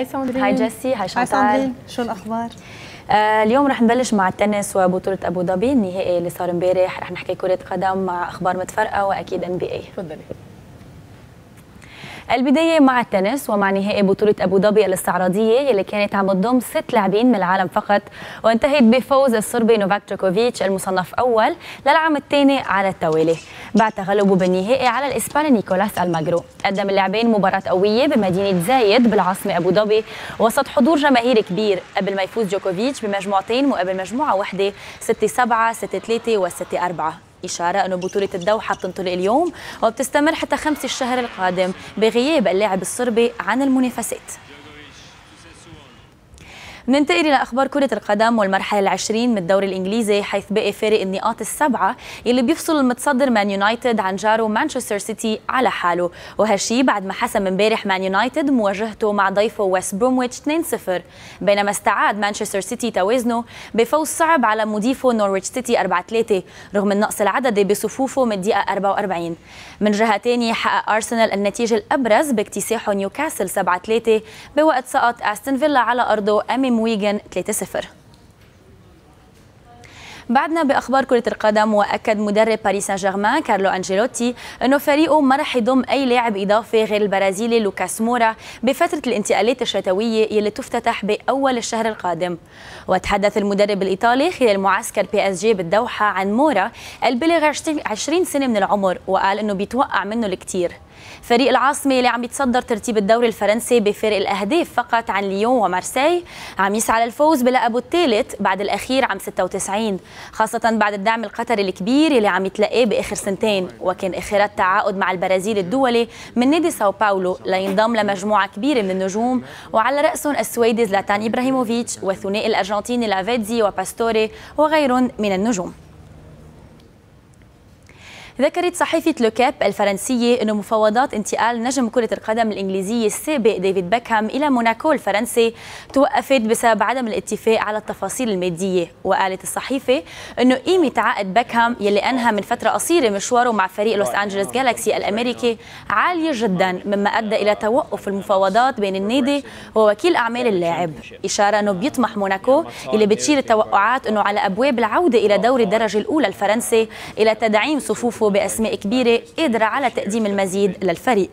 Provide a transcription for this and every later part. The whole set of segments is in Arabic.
Hi ساندرين. Hi جيسي Hi شانتال. شو الأخبار؟ آه اليوم رح نبلش مع التنس وبطولة أبو ظبي النهائي اللي صار امبارح. رح نحكي كرة قدم مع أخبار متفرقة وأكيد NBA تفضلي. البداية مع التنس ومع نهائي بطولة أبو ظبي الاستعراضية اللي كانت عم تضم ست لاعبين من العالم فقط وانتهت بفوز الصربي نوفاك جوكوفيتش المصنف أول للعام الثاني على التوالي بعد تغلبه بالنهائي على الإسباني نيكولاس ألماجرو. قدم اللاعبين مباراة قوية بمدينة زايد بالعاصمة أبو ظبي وسط حضور جماهيري كبير قبل ما يفوز جوكوفيتش بمجموعتين مقابل مجموعة واحدة 6 7 6 3 و 6 4 إشارة أنه بطولة الدوحة بتنطلق اليوم وبتستمر حتى خمس الشهر القادم بغياب اللاعب الصربي عن المنافسات. ننتقل إلى أخبار كرة القدم والمرحلة العشرين من الدوري الإنجليزي حيث بقي فارق النقاط السبعة يلي بيفصل المتصدر مان يونايتد عن جاره مانشستر سيتي على حاله. وهالشي بعد ما حسم امبارح مان يونايتد مواجهته مع ضيفه ويست برومويتش 2-0 بينما استعاد مانشستر سيتي توازنه بفوز صعب على مضيفه نورويتش سيتي 4-3 رغم النقص العددي بصفوفه من الدقيقة 44 من جهة ثانية حقق أرسنال النتيجة الأبرز باكتساحه نيوكاسل 7-3 بوقت سقط أستون فيلا على أرضه أمام ويغن 3-0 بعدنا بأخبار كرة القدم وأكد مدرب باريس سان جيرمان كارلو أنجيلوتي إنه فريقه ما رح يضم أي لاعب إضافي غير البرازيلي لوكاس مورا بفترة الانتقالات الشتوية يلي تفتتح بأول الشهر القادم. وتحدث المدرب الإيطالي خلال معسكر PSG بالدوحة عن مورا البالغ 20 سنة من العمر وقال إنه بيتوقع منه الكثير فريق العاصمة اللي عم يتصدر ترتيب الدوري الفرنسي بفارق الأهداف فقط عن ليون ومارسي عم يسعى للفوز بلقبه الثالث بعد الأخير عام 96 خاصة بعد الدعم القطري الكبير اللي عم يتلقاه بآخر سنتين. وكان آخرها التعاقد مع البرازيلي الدولي من نادي ساو باولو لينضم لمجموعة كبيرة من النجوم. وعلى رأسهم السويدي زلاتان إبراهيموفيتش والثنائي الأرجنتيني لافيتزي وباستوري وغيرهم من النجوم. ذكرت صحيفة ليكيب الفرنسية أن مفاوضات انتقال نجم كرة القدم الإنجليزية السابق ديفيد بيكهام إلى موناكو الفرنسي توقفت بسبب عدم الاتفاق على التفاصيل المادية. وقالت الصحيفة أنه قيمة عقد بيكهام يلي أنهى من فترة قصيرة مشواره مع فريق لوس أنجلوس جالاكسي الأمريكي عالية جدا مما أدى إلى توقف المفاوضات بين النادي ووكيل أعمال اللاعب. إشارة أنه بيطمح موناكو يلي بتشير التوقعات أنه على أبواب العودة إلى دوري الدرجة الأولى الفرنسي إلى تدعيم صفوفه بأسماء كبيرة قادرة على تقديم المزيد للفريق.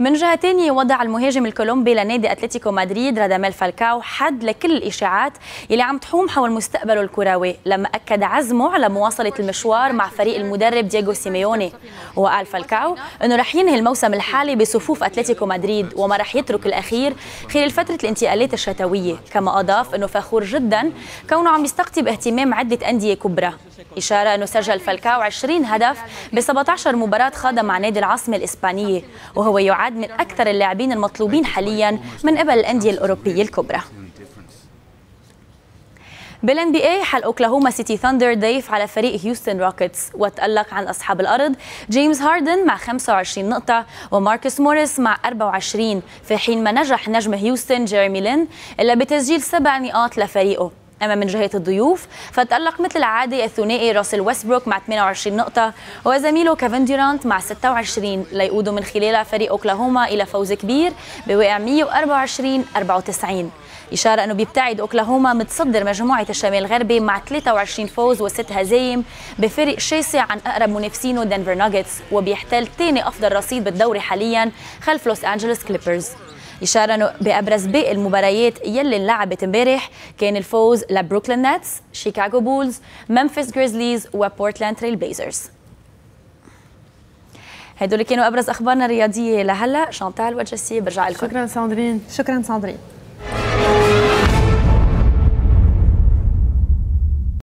من جهة ثانية وضع المهاجم الكولومبي لنادي أتلتيكو مدريد راداميل فالكاو حد لكل الإشاعات اللي عم تحوم حول مستقبله الكروي. لما أكد عزمه على مواصلة المشوار مع فريق المدرب دييغو سيميوني. وقال فالكاو أنه رح ينهي الموسم الحالي بصفوف أتلتيكو مدريد وما رح يترك الأخير خلال فترة الانتقالات الشتوية. كما أضاف أنه فخور جدا كونه عم يستقطب اهتمام عدة أندية كبرى. إشارة أنه سجل فالكاو 20 هدف ب 17 مباراة خاضها مع نادي العاصمة الإسبانية وهو يعد من أكثر اللاعبين المطلوبين حاليا من قبل الأندية الأوروبية الكبرى. بال NBA حل أوكلاهوما سيتي ثاندر ضيف على فريق هيوستن روكيتس وتألق عن أصحاب الأرض جيمس هاردن مع 25 نقطة وماركوس موريس مع 24 في حين ما نجح نجم هيوستن جيريمي لين إلا بتسجيل سبع نقاط لفريقه. أما من جهة الضيوف. فتألق مثل العادة الثنائي راسل ويستبروك مع 28 نقطة وزميله كيفن ديرانت مع 26 ليقودوا من خلالها فريق أوكلاهوما إلى فوز كبير بواقع 124 94 إشارة أنه بيبتعد أوكلاهوما متصدر مجموعة الشمال الغربي مع 23 فوز وست هزايم بفرق شاسع عن أقرب منافسينه دنفر ناجتس وبيحتل ثاني أفضل رصيد بالدوري حاليا خلف لوس أنجلوس كليبرز. إشارة بأبرز باقي المباريات يلي انلعبت امبارح كان الفوز لبروكلين نتس، شيكاغو بولز، ممفيس جريزليز وبورتلاند تريل بليزرز. هدول كانوا أبرز أخبارنا الرياضية لهلا. شانتال وجسي برجع لكم. شكرا ساندرين. شكرا ساندرين.